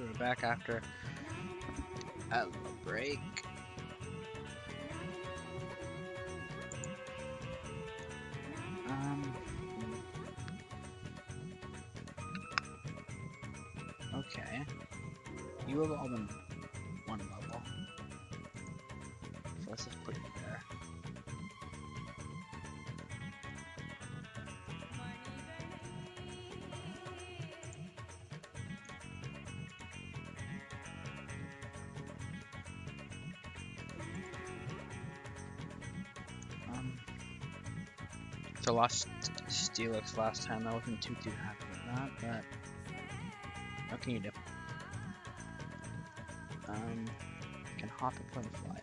we're back after a break. So lost Steelix last time. I wasn't too too happy with that, but what can you do? Um, can hop and play fly.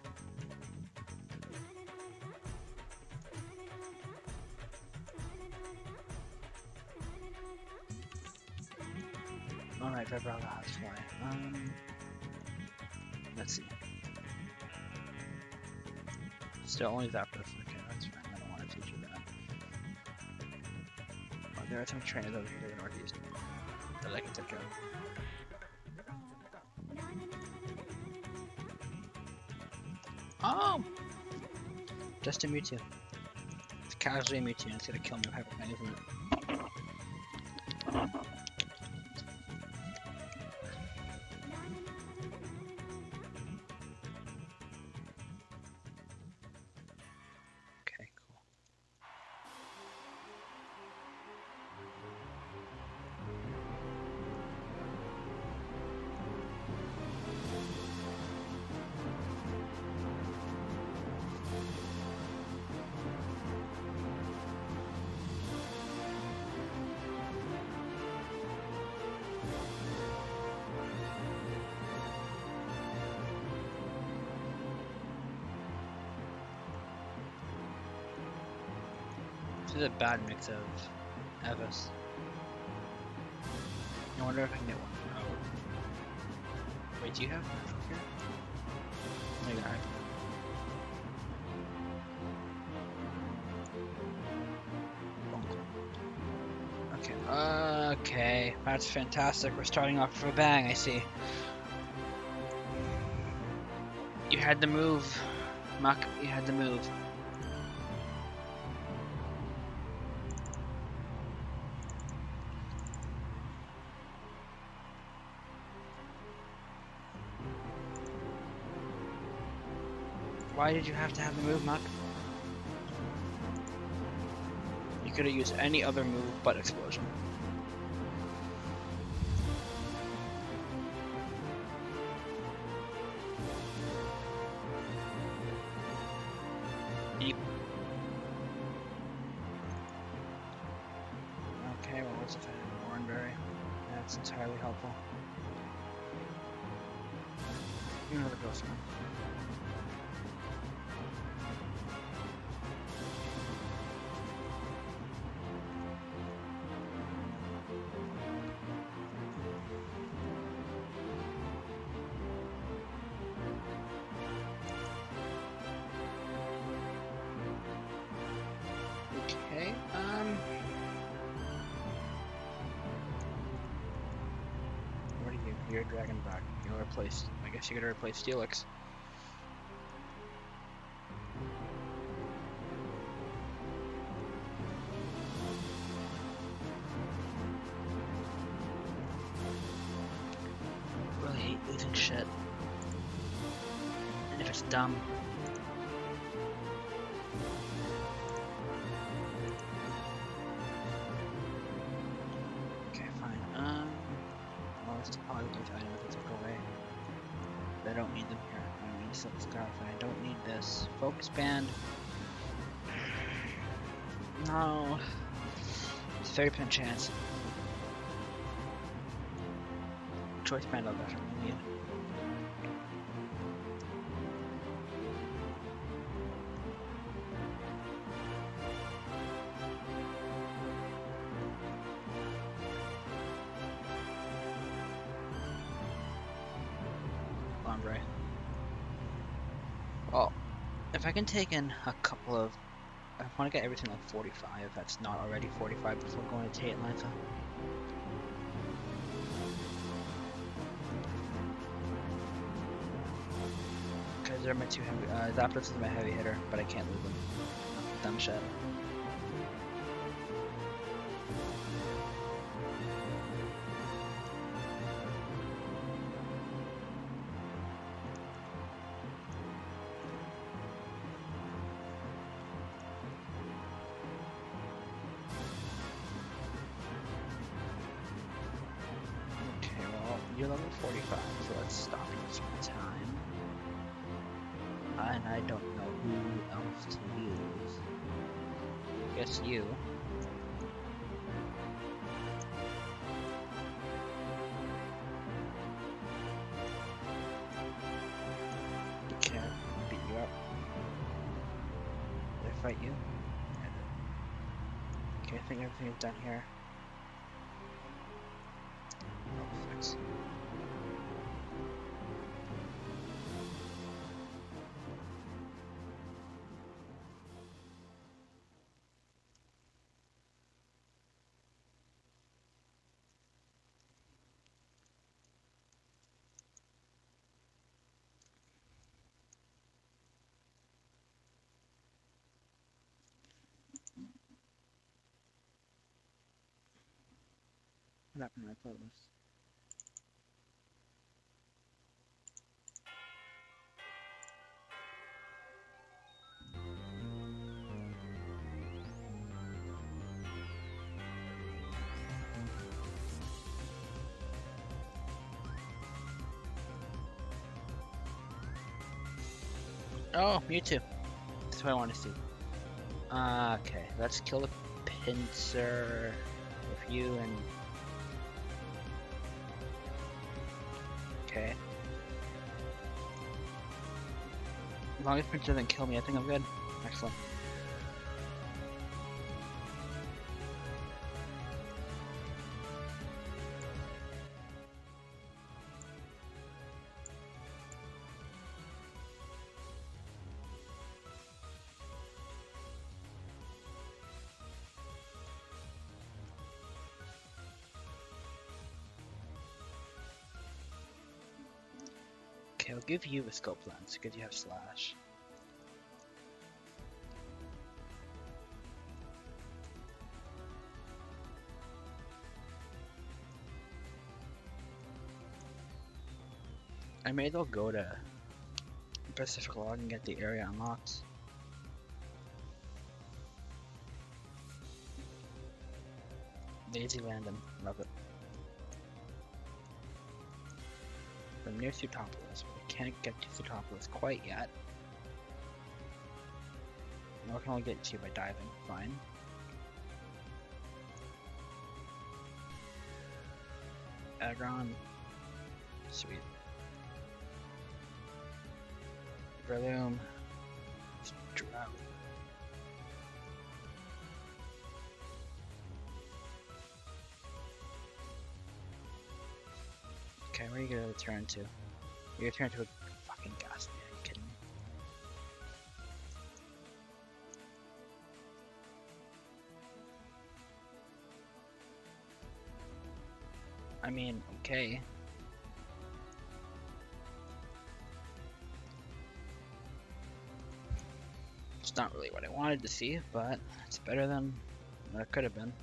Alright, Vibrella has fly. Um, let's see. Still only Zapdos. There are some trainers over here in the northeast I. Oh! Just a Mewtwo. It's casually a Mewtwo and it's gonna kill me with Hyper Fang, isn't bad mix of Evas. I wonder if I can get one. Oh. Wait, do you have natural here? No, you don't. Okay, okay, that's fantastic. We're starting off with a bang, I see. You had to move, Muk, you had to move. Why did you have to have the move, Muk? You could have used any other move but explosion. I guess you're gonna replace Steelix. 30% chance. Choice Band I'll definitely need. Ombre. Well, if I can take in a couple of... I want to get everything like 45, if that's not already 45 before going to Atlanta. Because they're my two heavy, uh, Zapdos is my heavy hitter, but I can't lose them. Dumb shit. You're level 45, so let's stop you some time. And I don't know who else to use. Guess you. Okay, beat you up. Did I fight you? Okay, I think everything is done here. Happened to my playlist? Oh, Mewtwo. That's what I want to see. Uh, okay, let's kill the Pinsir with you and. Long as Pinsir doesn't kill me, I think I'm good. Excellent. Give you a scope lens because you have slash. I may as well go to Pacifidlog and get the area unlocked. Lazy Landon, love it. Near Sootopolis, but I can't get to Sootopolis quite yet. No, I can only get to you by diving, fine. Aggron, sweet. Breloom, you gonna turn to? You're gonna turn to a fucking Gastly, are you kidding me? I mean, okay. It's not really what I wanted to see, but it's better than what it could have been.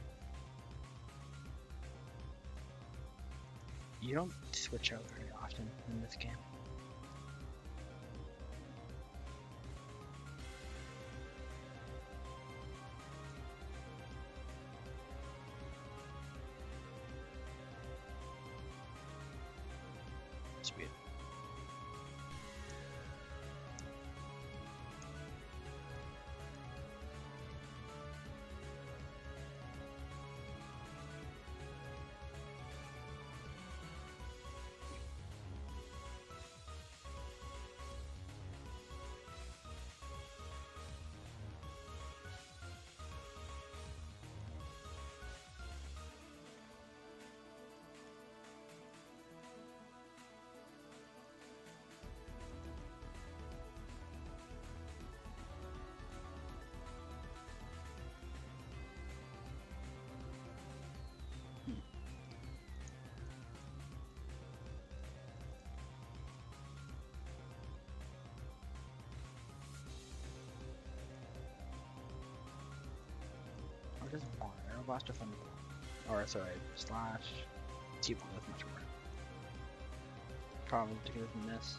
You don't switch out very often in this game. Is more. Aeroblast or Thunderbolt? Or sorry, slash. T-Ball is much more. Probably bigger than this.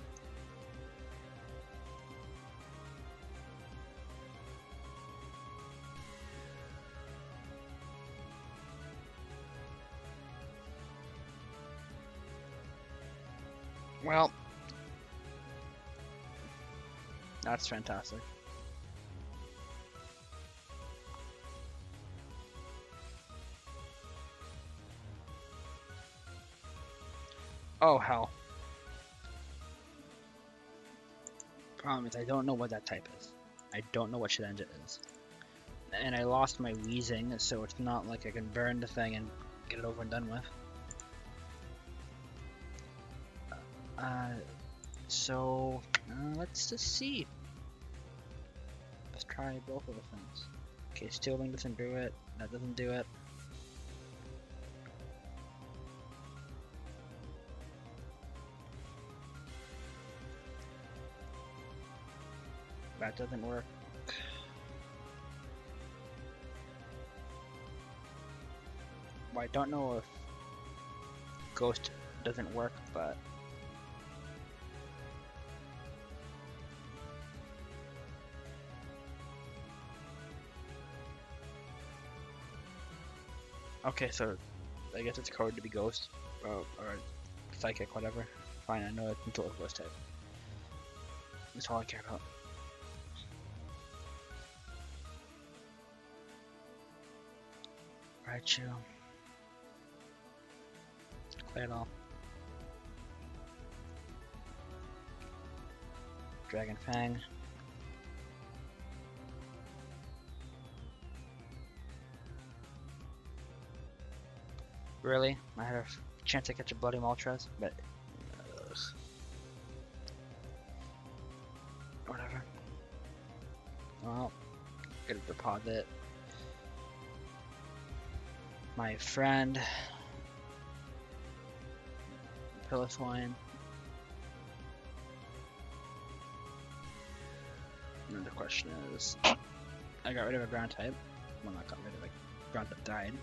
Well, that's fantastic. Oh hell. Problem is I don't know what that type is. I don't know what Shedinja is. And I lost my Weezing, so it's not like I can burn the thing and get it over and done with. Uh, so, uh, let's just see. Let's try both of the things. Okay, Steel Wing doesn't do it. That doesn't do it. Doesn't work. Well, I don't know if Ghost doesn't work, but Okay, so I guess it's code to be Ghost, or, or Psychic, whatever. Fine, I know it's until it's Ghost type. That's all I care about. Raichu. Clear it all. Dragon Fang. Really? I had a chance to catch a bloody Moltres, but whatever. Well, get a deposit. My friend Piloswine. And the question is, I got rid of a ground type. Well, not got rid of a ground that died.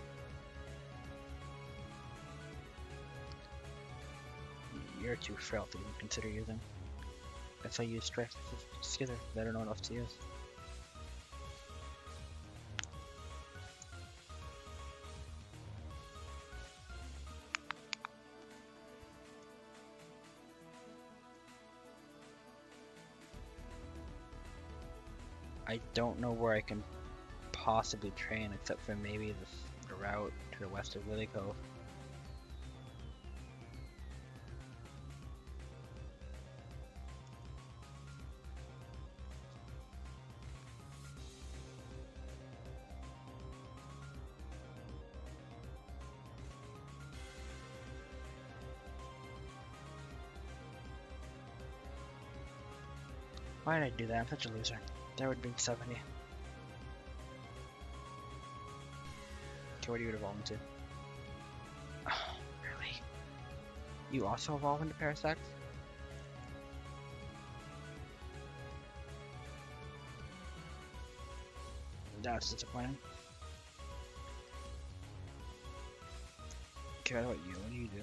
You're too frail to even consider using. That's why I use Strike Skither. I don't know else to use. Don't know where I can possibly train except for maybe the, the route to the west of Lilycove. Why did I do that? I'm such a loser. That would be 70. Okay, what do you evolve into? Oh, really? You also evolve into Parasect? That's disappointing. Okay, what about you? What do you do?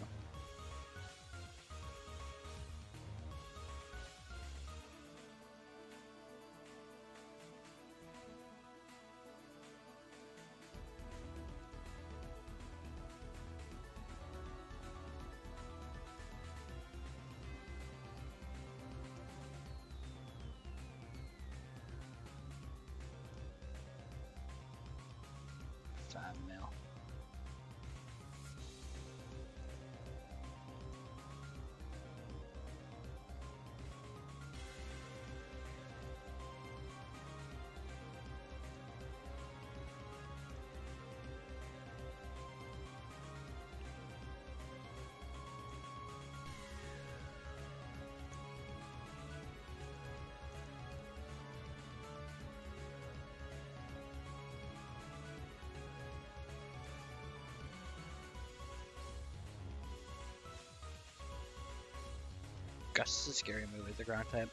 A scary move as a ground type.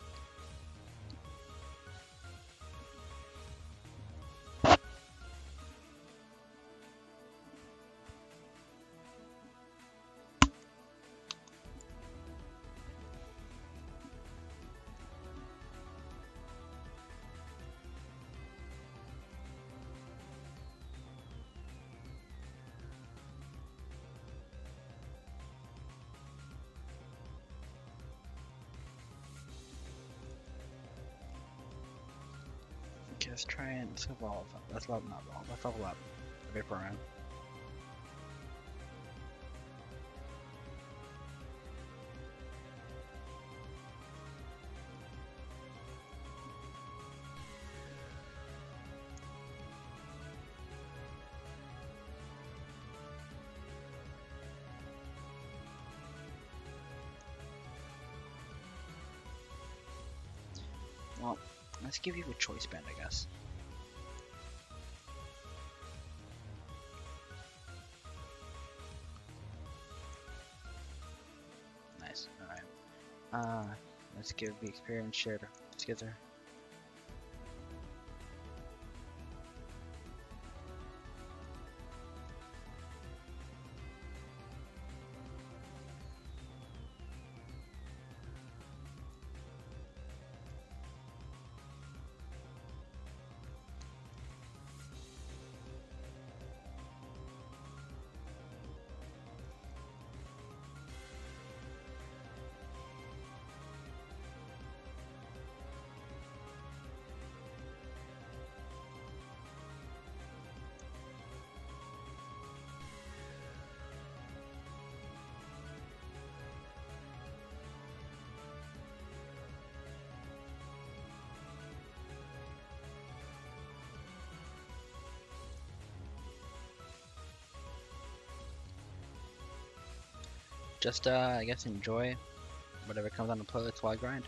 Let's try and evolve. Let's level evolve. Let's level up. Well, let's give you a choice band, I guess. Nice. Alright. Uh, let's give the experience share together. Just, uh, I guess enjoy whatever comes on the playlist while I grind.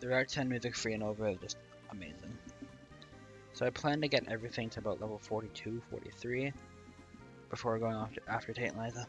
The Rare 10 Music Free and over is just amazing. So I plan to get everything to about level 42, 43 before going after, after Tate and Liza.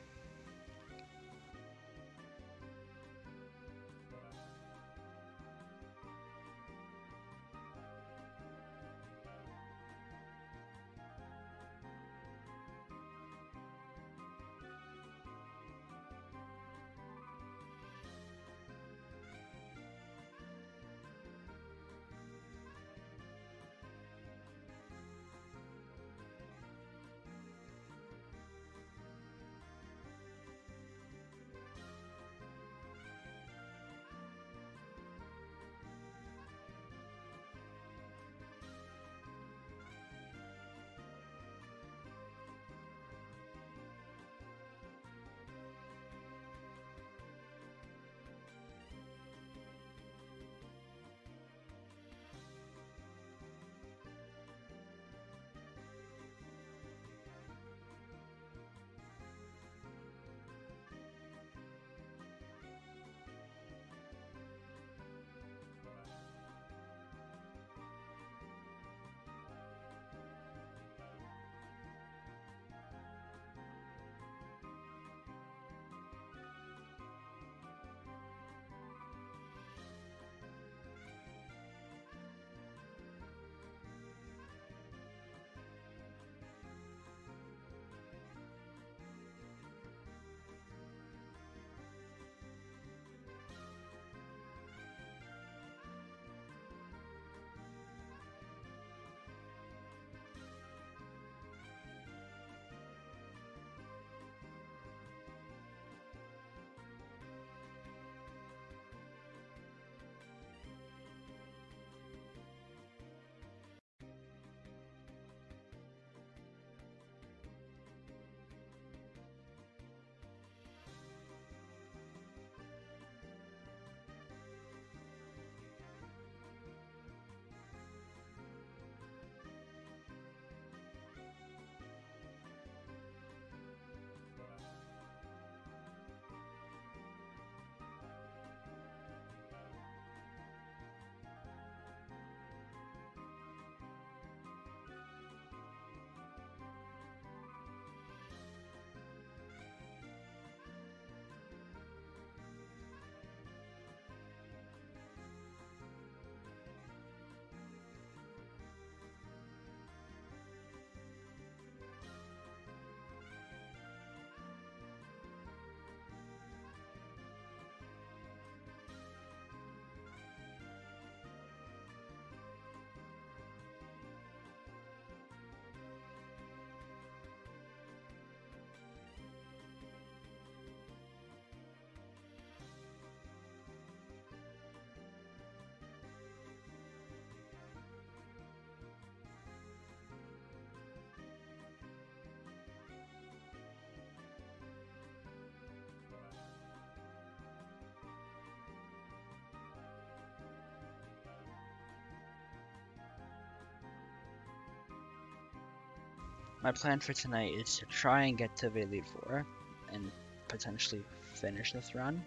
My plan for tonight is to try and get to Elite Four and potentially finish this run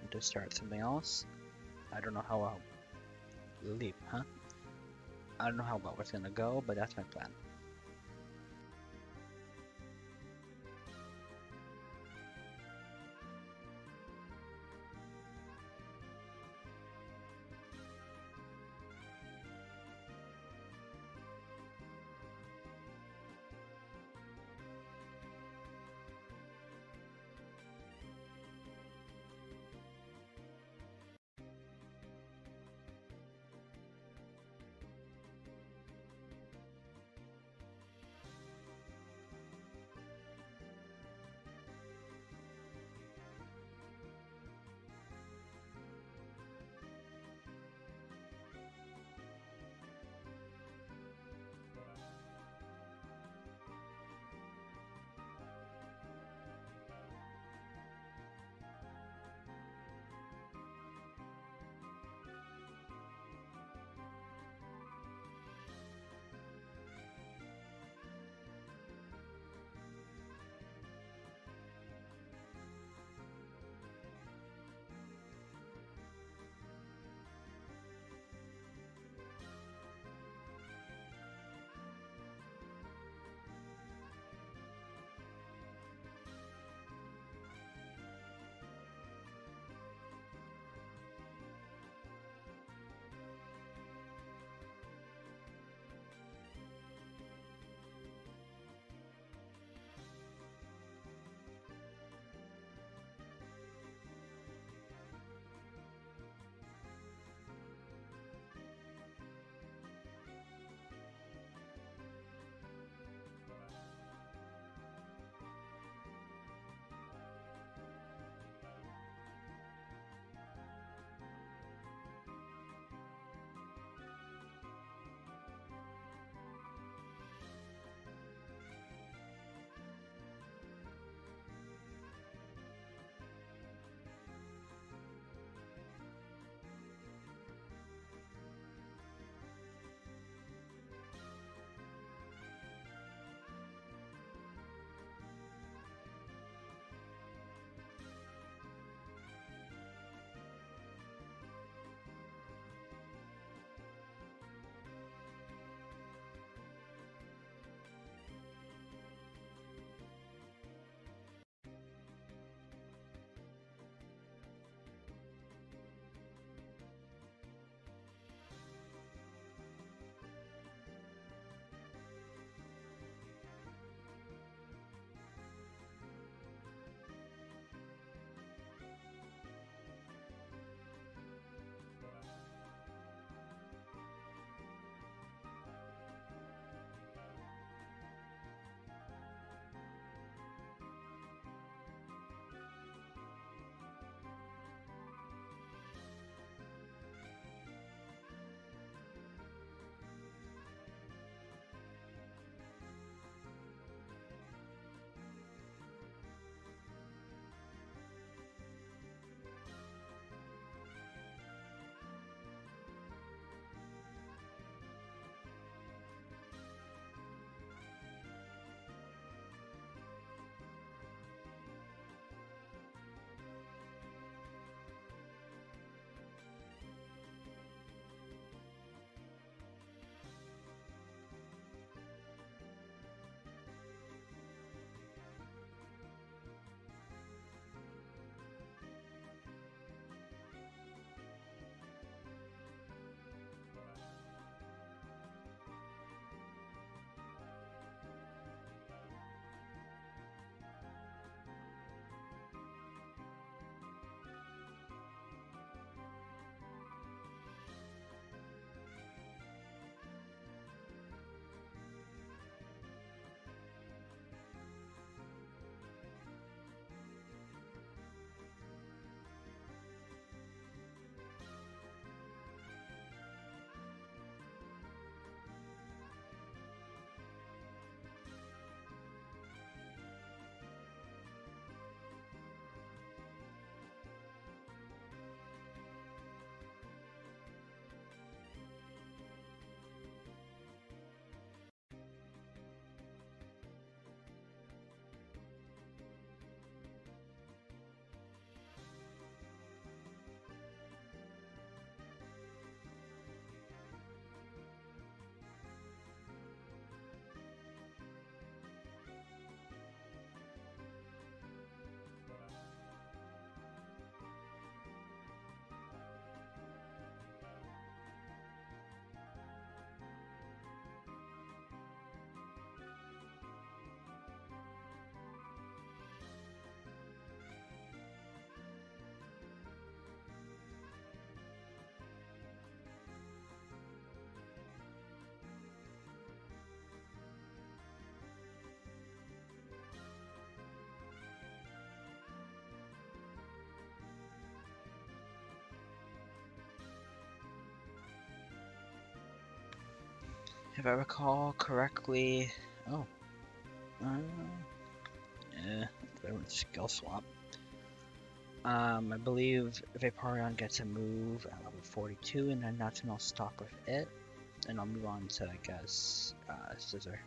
and to start something else. I don't know how well. Leap, huh? I don't know how well it's gonna go, but that's my plan. If I recall correctly, oh, uh, yeah, I went skill swap. Um, I believe Vaporeon gets a move at level 42, and then that's when I'll stop with it, and I'll move on to, I guess, uh, Scizor.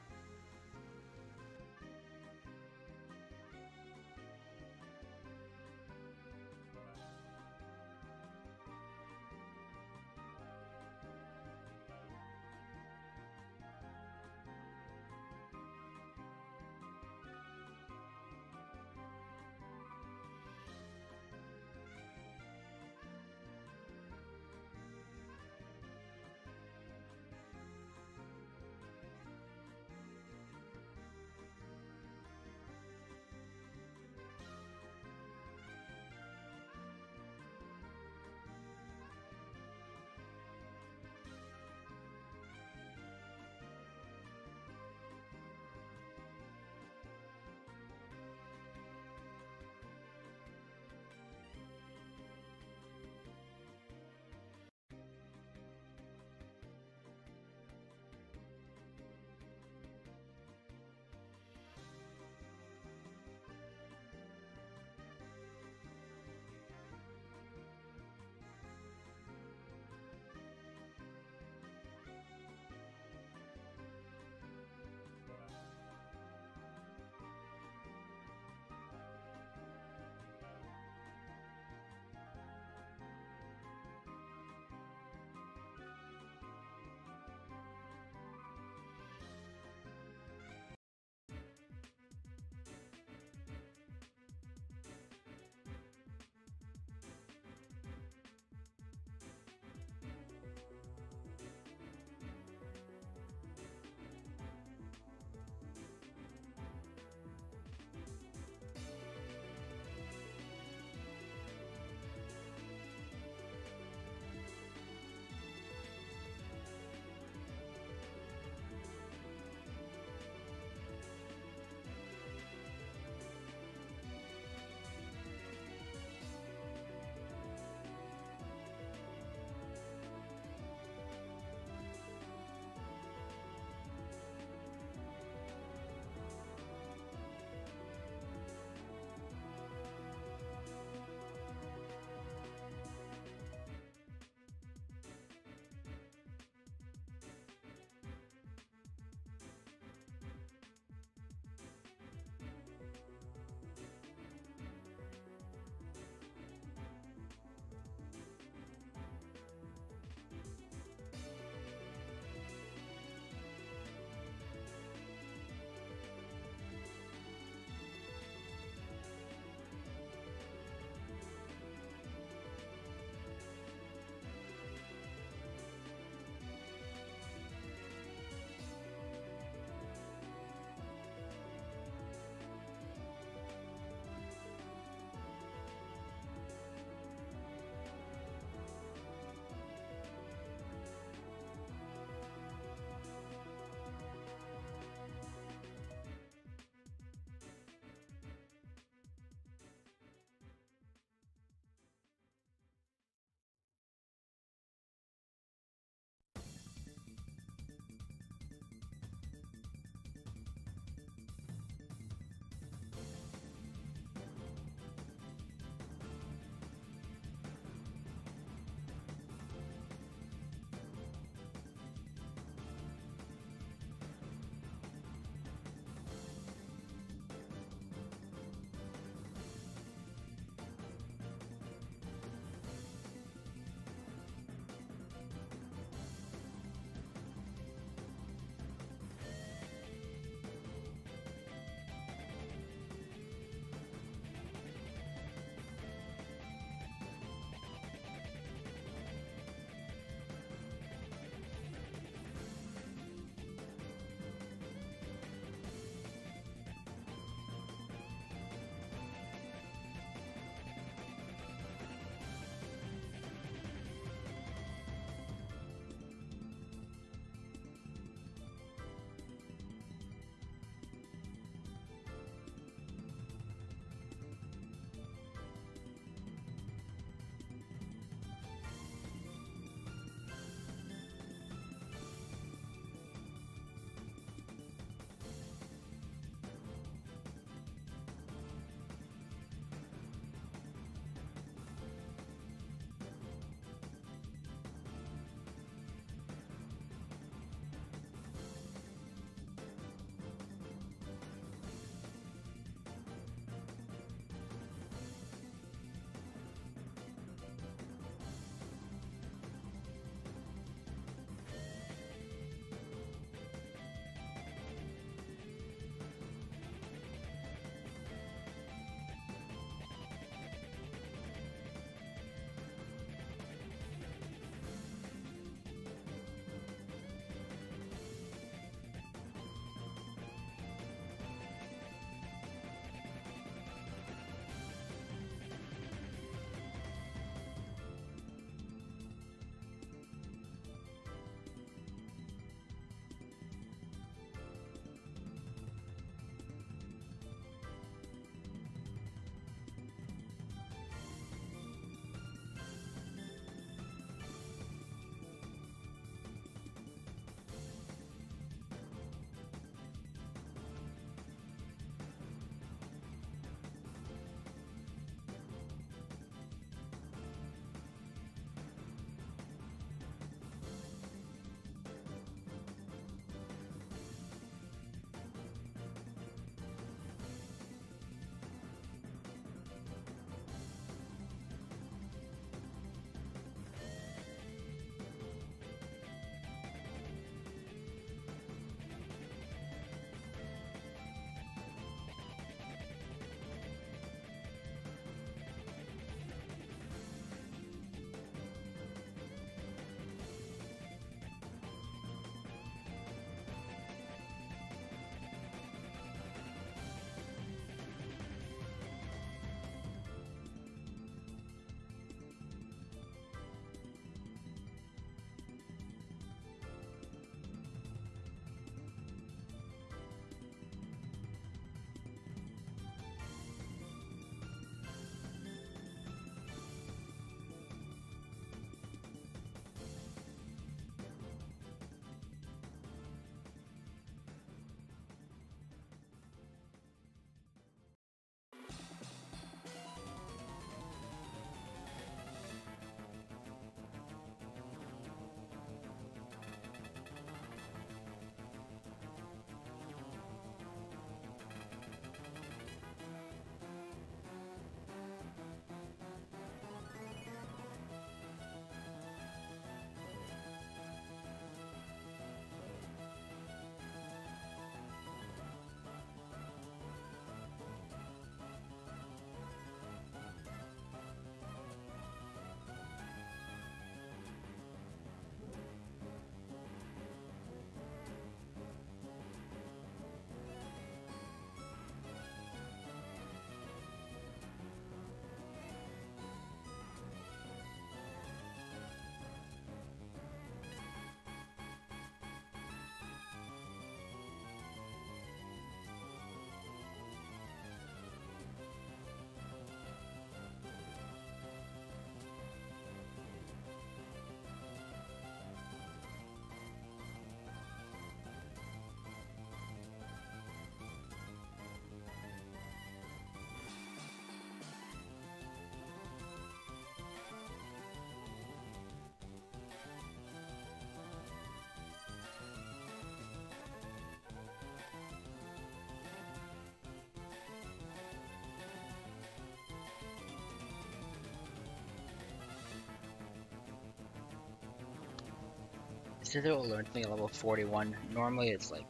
It will learn something at level 41. Normally it's like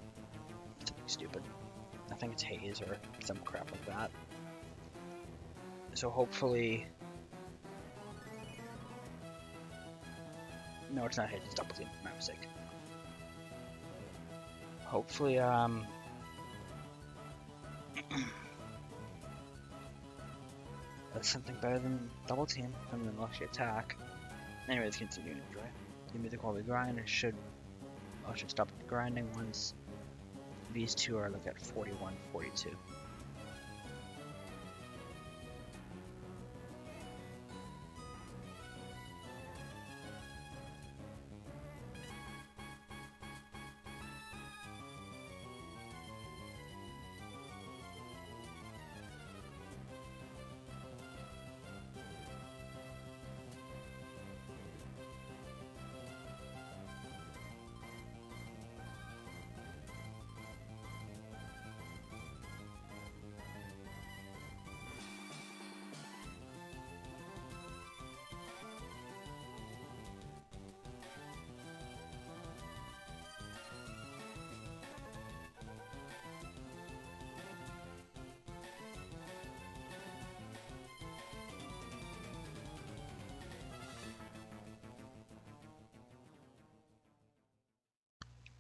something stupid. I think it's haze or some crap like that. So hopefully... No, it's not haze, it's double team. My mistake. Hopefully, um... that's something better than double team, and then actually attack. Anyway, let's continue to enjoy. The music while we grind, it should... I should stop grinding once these two are like at 41, 42.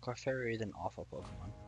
Clefairy is an awful Pokemon.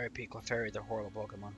I repeat, Clefairy, they're horrible Pokemon.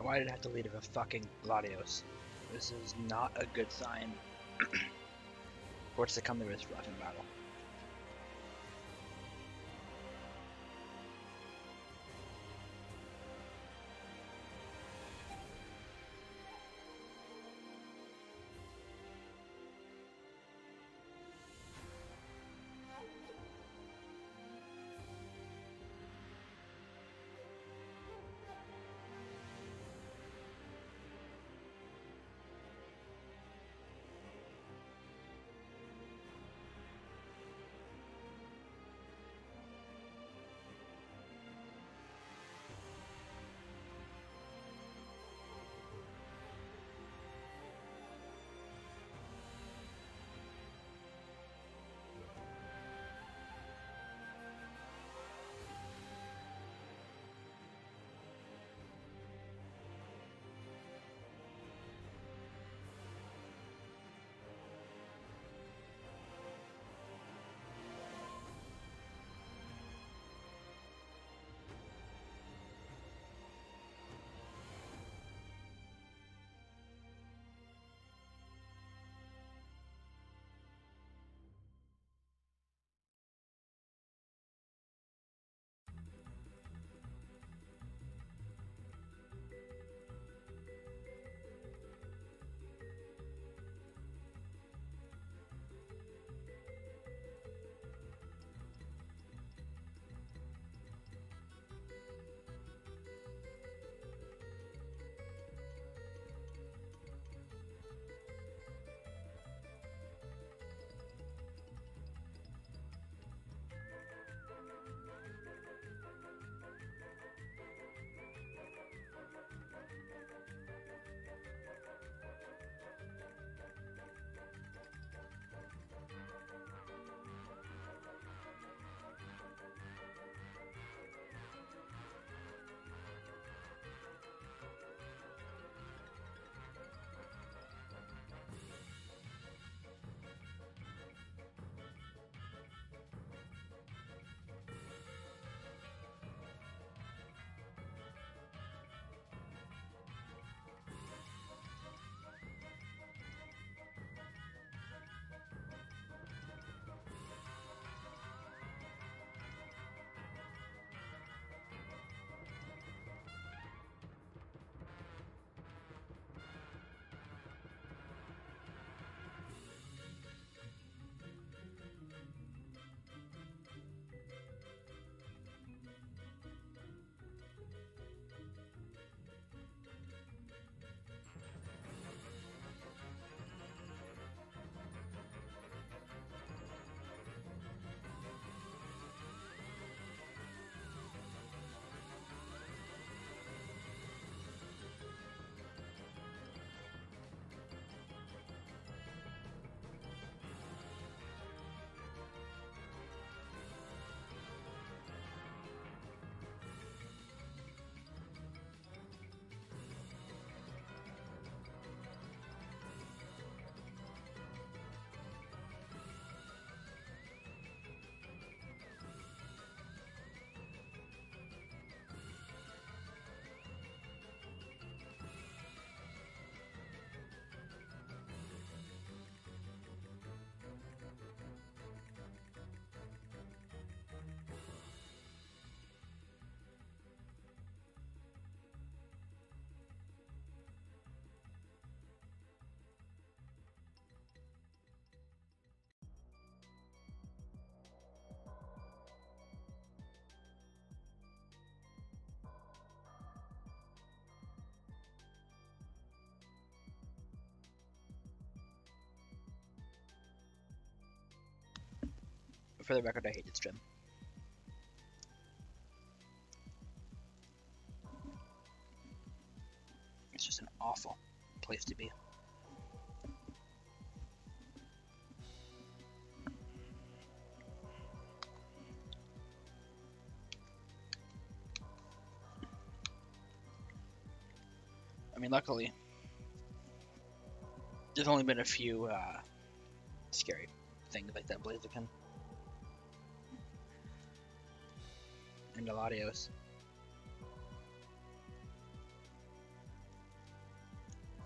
Why did I have to lead with a fucking Gladios? This is not a good sign. What's to come to this rough in battle? For the record, I hate this gym. It's just an awful place to be. I mean, luckily, there's only been a few uh, scary things like that Blaziken.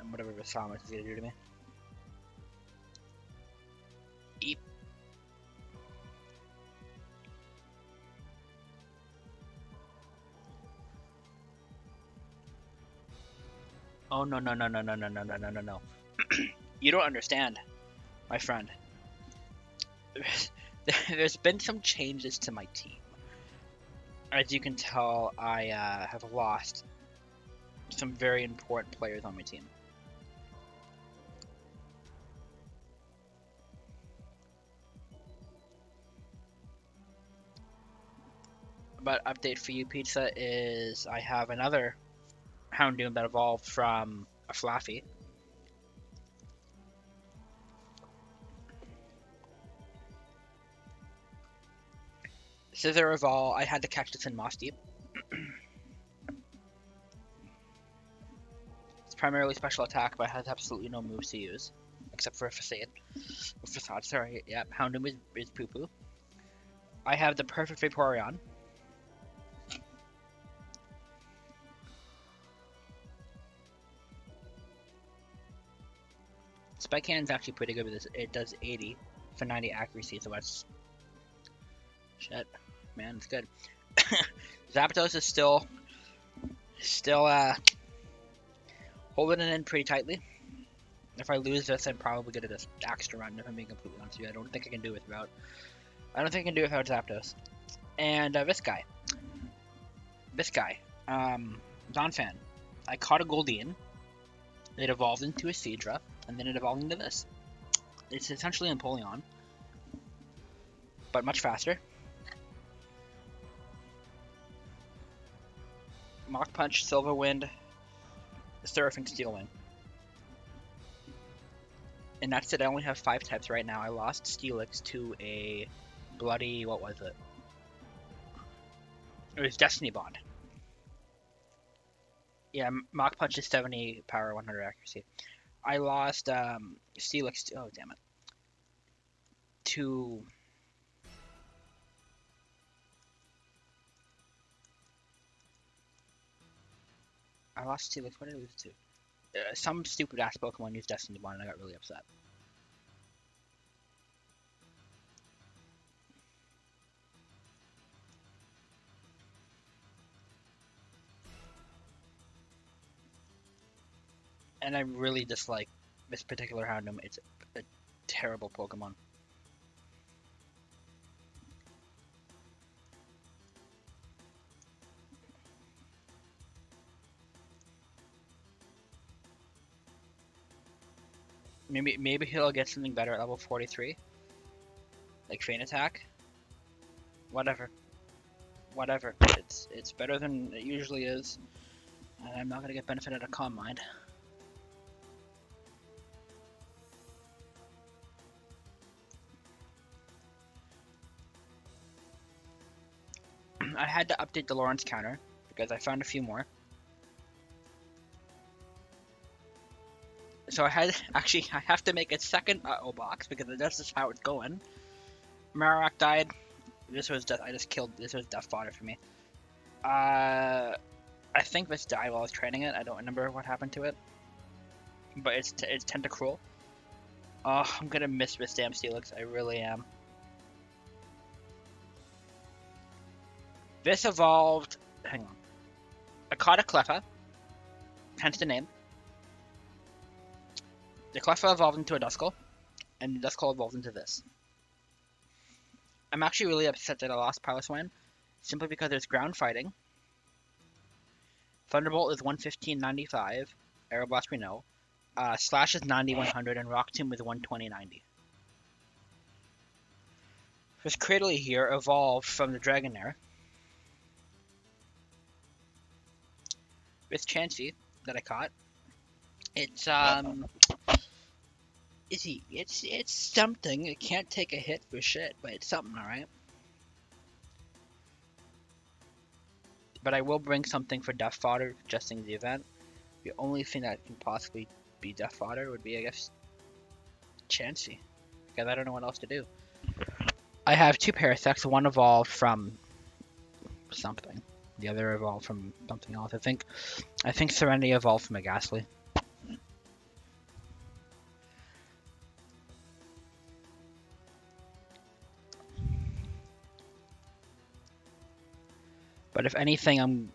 And whatever Basamus is gonna do to me. Eep. Oh no no no no no no no no no no no. you don't understand, my friend. There's been some changes to my team. As you can tell, I uh, have lost some very important players on my team. But update for you, Pizza, is I have another Houndoom that evolved from a Flaaffy. Scizor Evolve, I had to catch this in Mossdeep. it's primarily special attack, but has absolutely no moves to use. Except for a Facade. Facade, sorry. Yeah, Houndoom is, is poo poo. I have the perfect Vaporeon. Spike is actually pretty good with this. It does 80 for 90 accuracy, so that's... Shit. Man, it's good. Zapdos is still... Still, uh... Holding it in pretty tightly. If I lose this, I'm probably gonna just extra run, if I'm being completely honest with you. I don't think I can do it without... I don't think I can do it without Zapdos. And, uh, this guy. This guy. Um, Donphan. I caught a Goldeen. It evolved into a Seadra and then it evolved into this. It's essentially Empoleon, but much faster. Mach Punch, Silver Wind, Surfing, Steel Wind. And that's it, I only have five types right now. I lost Steelix to a bloody, what was it? It was Destiny Bond. Yeah, Mach Punch is 70 power, 100 accuracy. I lost um, Steelix. Oh damn it! To I lost Steelix. What did I lose to? Uh, some stupid ass Pokemon used Destiny Bond, and I got really upset. and I really dislike this particular Houndoom. It's a terrible Pokemon. Maybe maybe he'll get something better at level 43. Like Feint Attack. Whatever. Whatever. It's it's better than it usually is. And I'm not gonna get benefit out of Calm Mind. I had to update the Lawrence counter because I found a few more. So I had actually I have to make a second uh-oh box because that's just how it's going. Marowak died. This was just I just killed this was death fodder for me. Uh I think this died while I was training it. I don't remember what happened to it. But it's it's Tentacruel. Oh, I'm gonna miss this damn Steelix. I really am. This evolved. Hang on. Akata Cleffa, hence the name. The Cleffa evolved into a Duskull, and the Duskull evolved into this. I'm actually really upset that I lost Piloswine, simply because there's ground fighting. Thunderbolt is 115.95, Aeroblast we know. Uh, Slash is 90-100, and Rock Tomb is 120.90. This Cradily here evolved from the Dragonair. with Chansey that I caught. It's um, is? It's it's something. It can't take a hit for shit, but it's something, all right. But I will bring something for death fodder just in the event. The only thing that can possibly be death fodder would be, I guess, Chansey, because I don't know what else to do. I have two Parasects. One evolved from something. The other evolved from something else. I think I think Serenity evolved from a Gastly. But if anything, I'm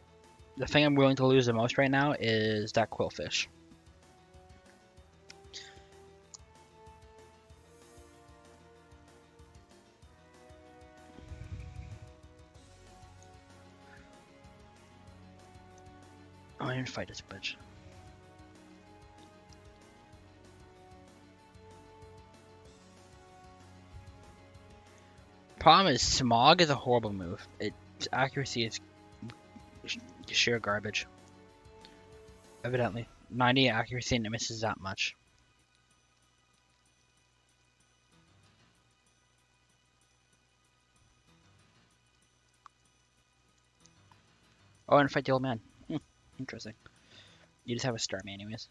the thing I'm willing to lose the most right now is that Qwilfish. I didn't fight this bitch. Problem is, Smog is a horrible move. Its accuracy is sheer garbage. Evidently. 90 accuracy and it misses that much. Oh, and fight the old man. Hmm, interesting. You just have a Starmie anyways.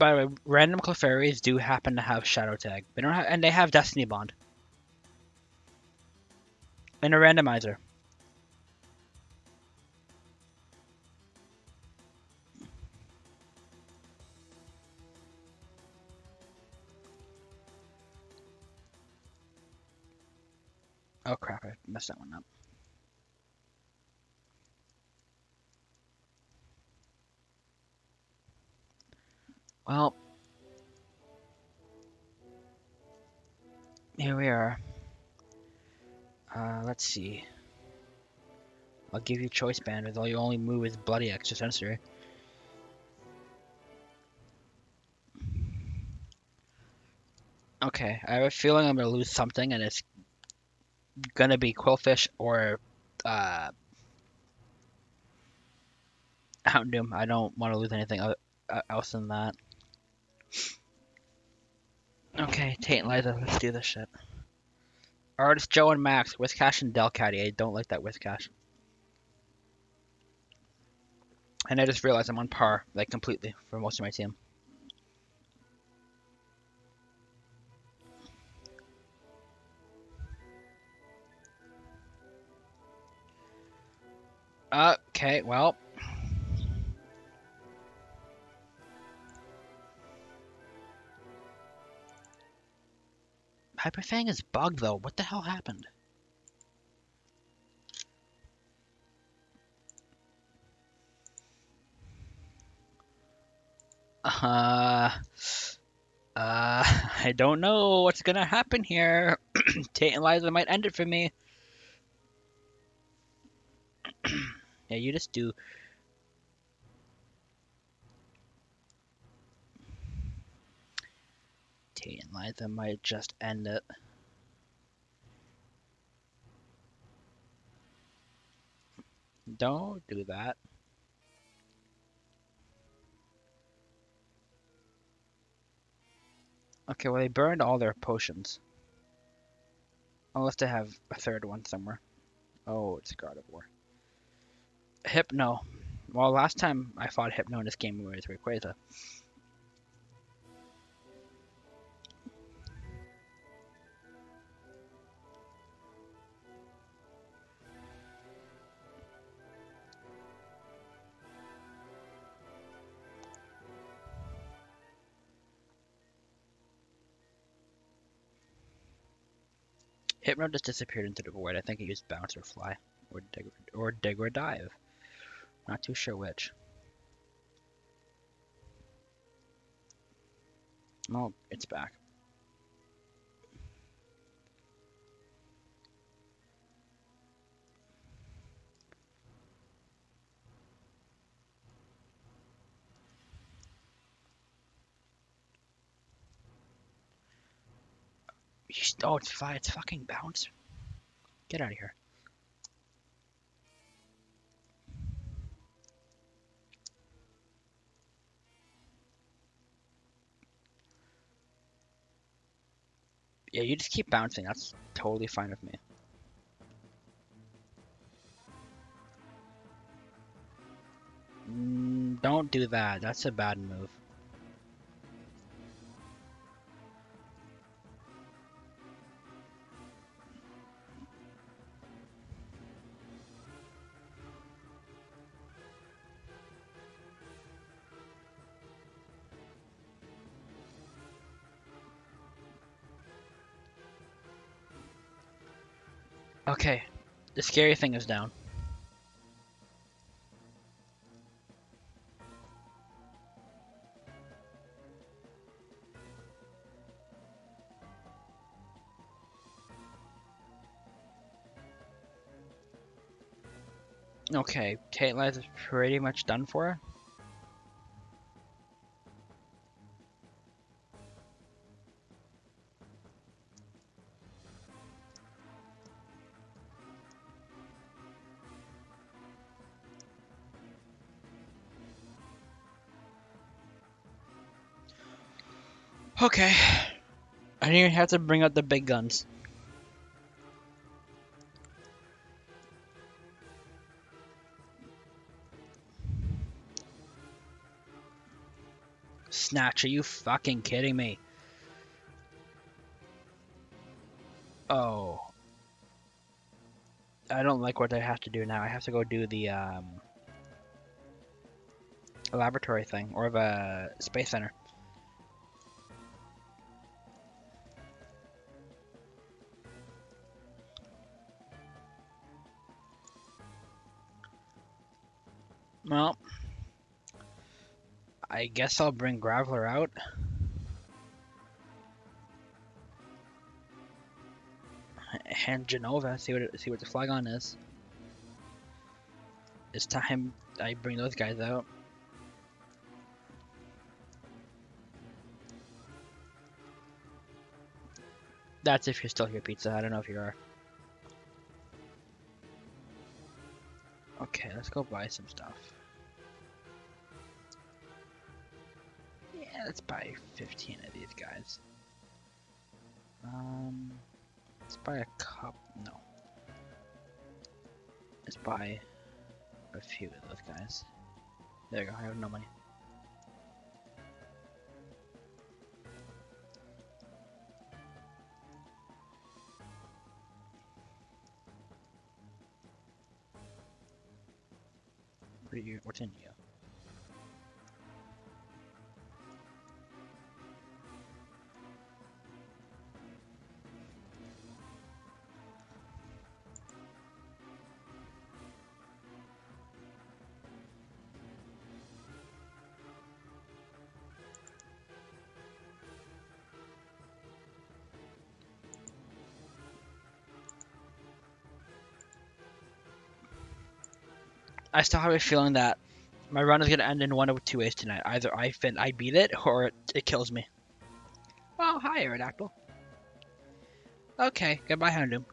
By the way, random Clefairies do happen to have Shadow Tag. They don't have, and they have Destiny Bond. And a randomizer. Oh crap, I messed that one up. Well, here we are. Uh, let's see. I'll give you choice band, although you only move with bloody Extrasensory. Okay, I have a feeling I'm gonna lose something, and it's gonna be Qwilfish or uh, Houndoom. I don't want to lose anything else than that. Okay, Tate and Liza, let's do this shit. Artist Joe and Max, Whiscash and Delcatty. I don't like that Whiscash. And I just realized I'm on par, like, completely, for most of my team. Okay, well, Hyper Fang is bugged though. What the hell happened? Uh, uh, I don't know what's gonna happen here. Tate and Liza might end it for me. yeah, you just do Tate and Liza might just end it. Don't do that. Okay, well they burned all their potions. Unless they have a third one somewhere. Oh, it's a God of War. Hypno. Well, last time I fought Hypno in this game, were with Rayquaza. Hypno just disappeared into the void. I think he used bounce or fly, or dig or dig or dive. Not too sure which. Oh, it's back. Oh, it's fine. It's fucking bounce. Get out of here. Yeah, you just keep bouncing. That's totally fine with me. Mm, don't do that. That's a bad move. Okay, the scary thing is down. Okay, Tate Lies is pretty much done for. Okay. I didn't even have to bring out the big guns. Snatch, are you fucking kidding me? Oh. I don't like what I have to do now. I have to go do the um, laboratory thing or the space center. Well, I guess I'll bring Graveler out. And Genova, see what see what the Flygon is. It's time I bring those guys out. That's if you're still here, Pizza. I don't know if you are. Okay, let's go buy some stuff. Yeah, let's buy 15 of these guys. Um, let's buy a cup. No. Let's buy a few of those guys. There you go. I have no money. What's in? I still have a feeling that my run is gonna end in one of two ways tonight. Either I fin I beat it, or it, it kills me. Oh, hi, Aerodactyl. Okay, goodbye, Houndoom.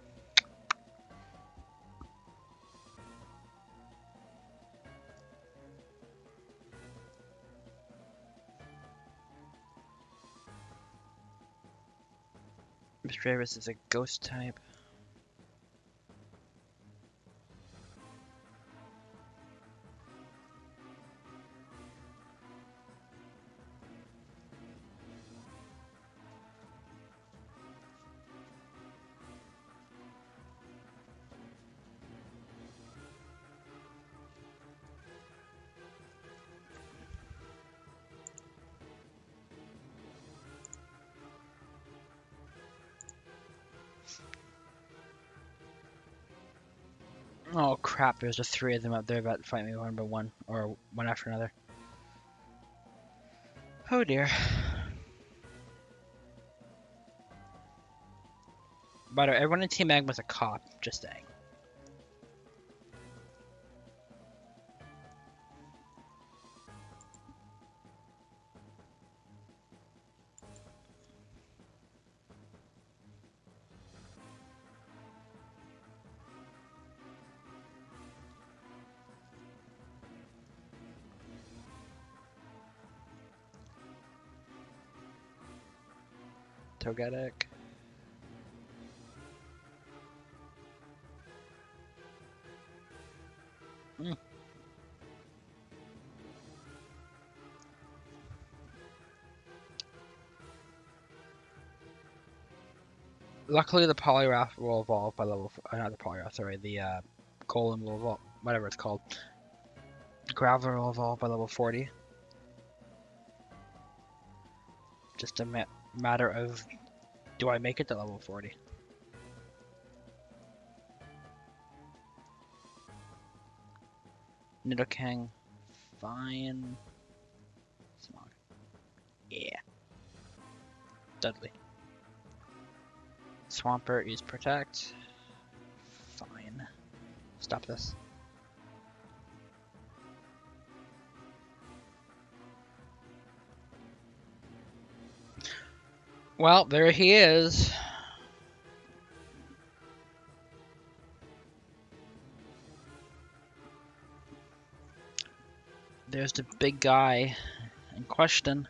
Mr. Davis is a ghost type. Oh crap, there's just three of them up there about to fight me one by one, or one after another. Oh dear. By the way, everyone in Team Magma's a cop, just saying. Togetic. Hmm. Luckily, the Poliwrath will evolve by level. F uh, not the Poliwrath, sorry. The uh, Golem will evolve. Whatever it's called. Graveler will evolve by level 40. Just a ma matter of do I make it to level 40? Nidoking, fine. Smog. Yeah. Dudley. Swampert is protect. Fine. Stop this. Well, there he is. There's the big guy in question.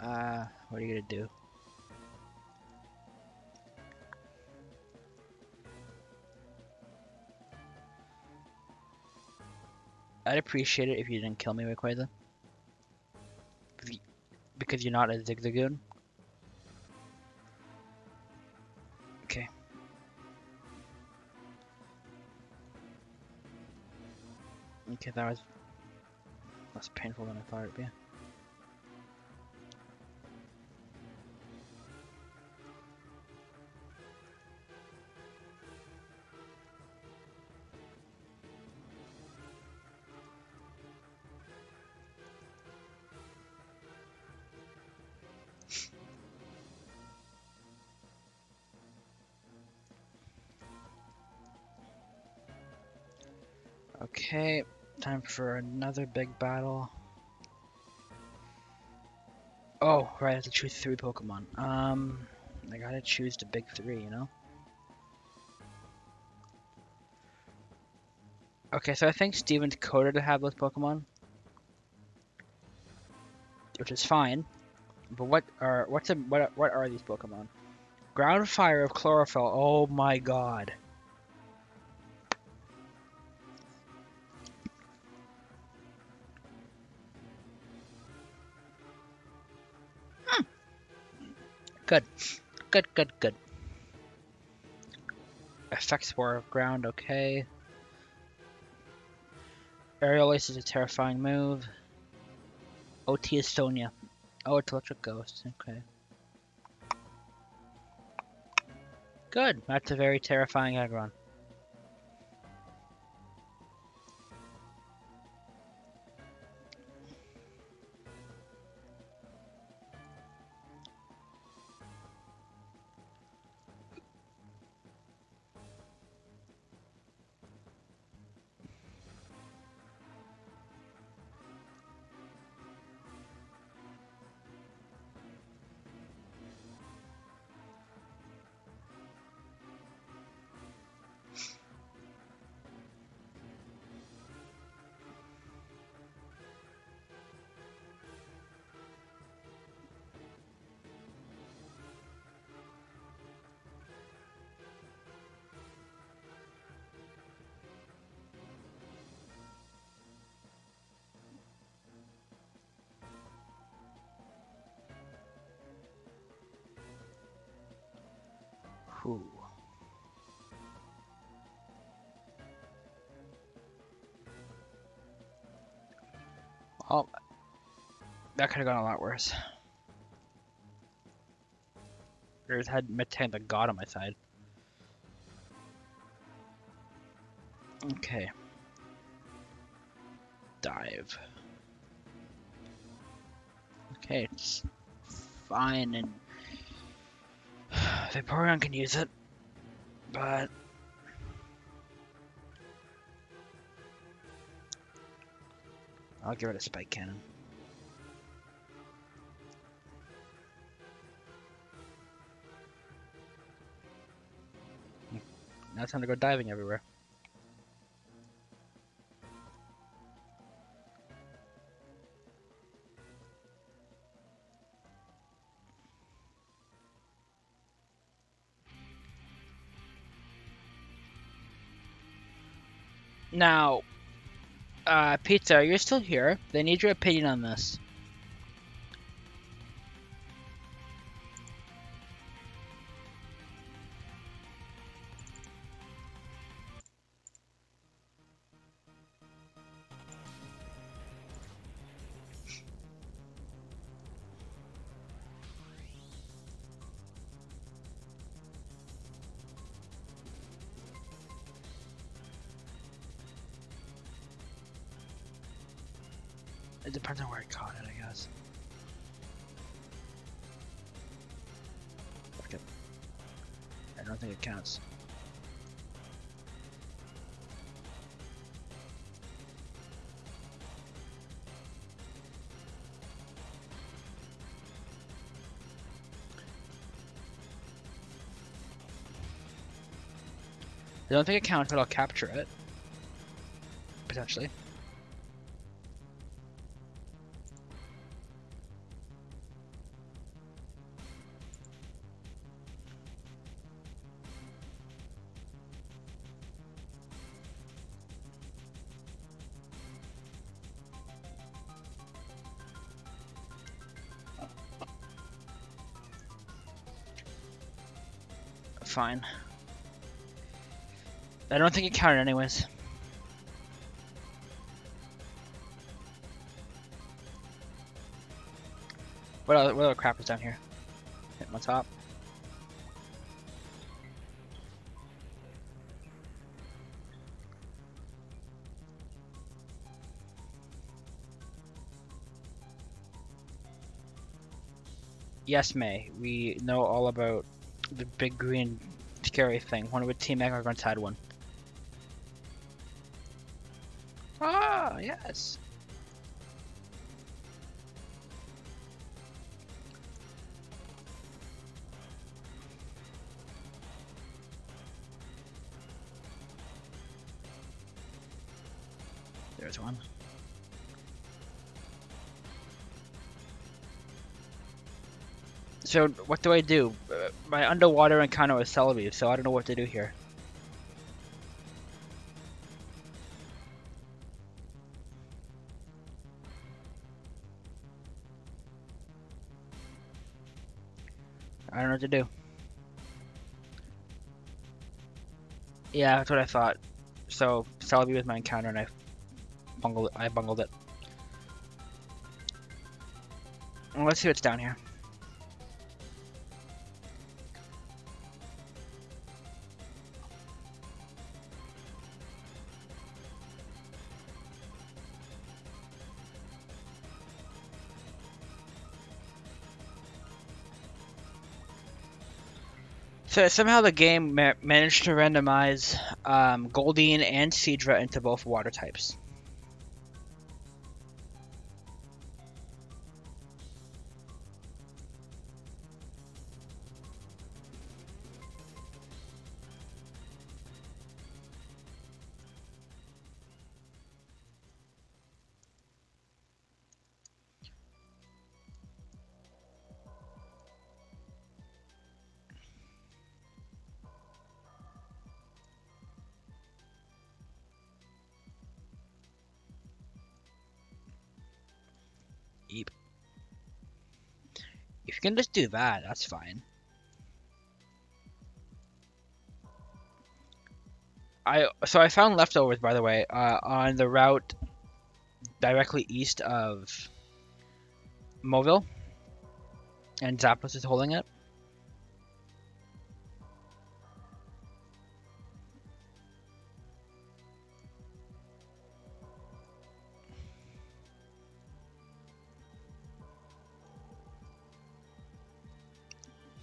Uh, what are you gonna do? I'd appreciate it if you didn't kill me, Rayquaza. Because you're not a Zigzagoon. Okay. Okay, that was less painful than I thought it'd be. For another big battle. Oh, right, I have to choose three Pokemon. Um, I gotta choose the big three, you know? Okay, so I think Steven's coded to have those Pokemon. Which is fine. But what are what's a, what what are these Pokemon? Ground Fire of Chlorophyll. Oh my god. Good. Good, good, good. Effects War Ground, okay. Aerial Ace is a terrifying move. OT Estonia. Oh, it's Electric Ghost, okay. Good, that's a very terrifying Aggron. That could have gone a lot worse. There's had Metang the god on my side. Okay. Dive. Okay, it's fine and Vaporeon can use it, but I'll give it a spike cannon. Now it's time to go diving everywhere. Now, uh, Pizza, you're still here. They need your opinion on this. It depends on where I caught it, I guess. It. I don't think it counts. I don't think it counts, but I'll capture it. Potentially. Fine. I don't think it counted anyways. What other, what other crap is down here? Hit my top. Yes, May. We know all about the big green scary thing. One of the Team Magma grunts had one. Ah, yes. There's one. So what do I do? My underwater encounter with Celebi, so I don't know what to do here. I don't know what to do. Yeah, that's what I thought. So Celebi was my encounter, and I bungled it. I bungled it. Well, let's see what's down here. So somehow the game ma managed to randomize um, and Seadra into both water types. You can just do that, that's fine. I so I found leftovers by the way uh, on the route directly east of Mauville, and Zapdos is holding it.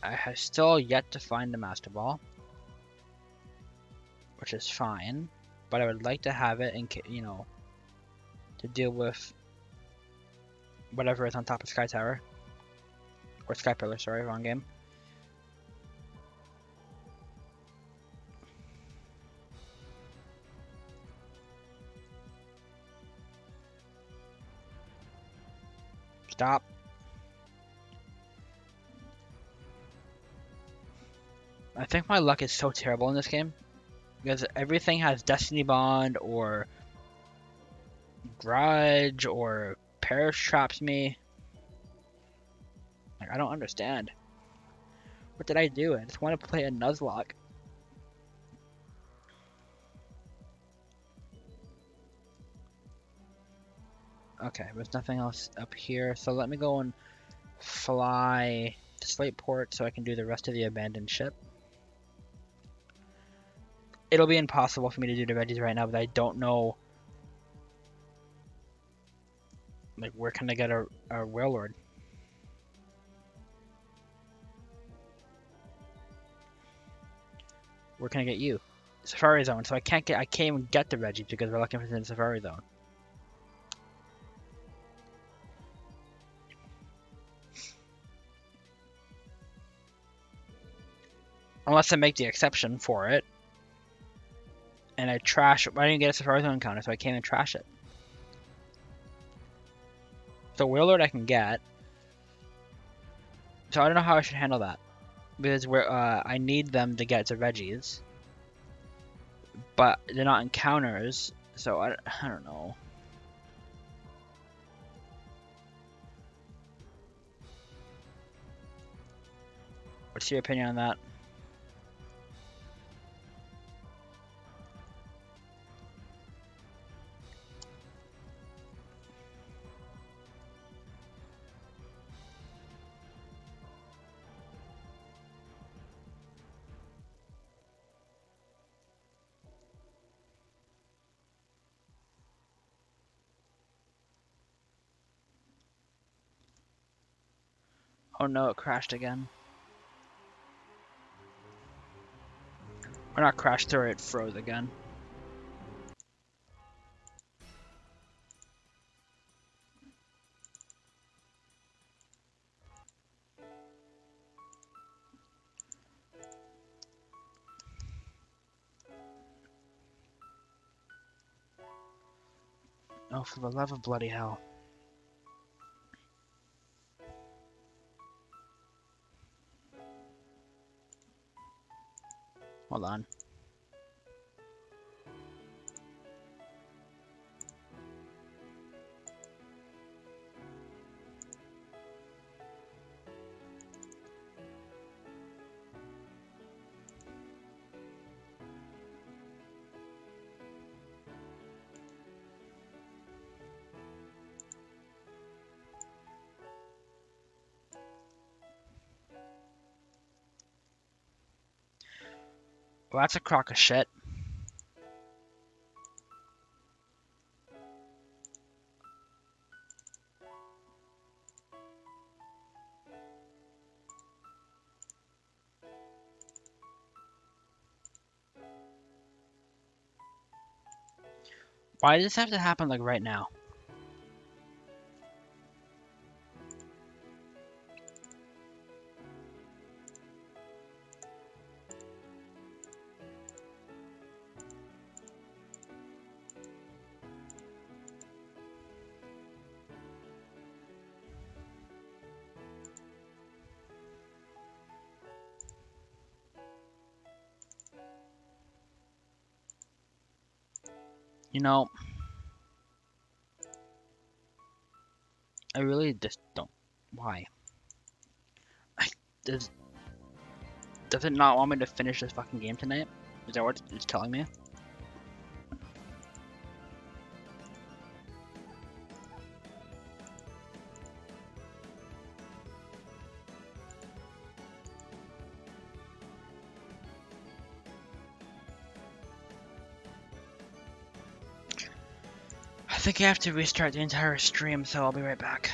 I have still yet to find the Master Ball, which is fine, but I would like to have it in, you know, to deal with whatever is on top of Sky Tower. Or Sky Pillar, sorry, wrong game. Stop. I think my luck is so terrible in this game. Because everything has Destiny Bond or Grudge or Perish traps me. Like, I don't understand. What did I do? I just want to play a Nuzlocke. Okay, there's nothing else up here, so let me go and fly to Slateport so I can do the rest of the abandoned ship it'll be impossible for me to do the Regis right now, but I don't know Like, where can I get a, a Wailord? Where can I get you? Safari Zone. So I can't get. I can't even get the Regi because we're looking for the Safari Zone. Unless I make the exception for it. And I trash I didn't get a Safari Zone encounter, so I can't even trash it. So Wailord I can get. So I don't know how I should handle that. Because we're, uh, I need them to get to Regis. But they're not encounters, so I, I don't know. What's your opinion on that? Oh no, it crashed again. Or not crashed through it, froze again. Oh, for the love of bloody hell. Hold on. Well, that's a crock of shit. Why does this have to happen like right now? Know, I really just don't. Why? I, does does it not want me to finish this fucking game tonight? Is that what it's telling me? Have to restart the entire stream, so I'll be right back.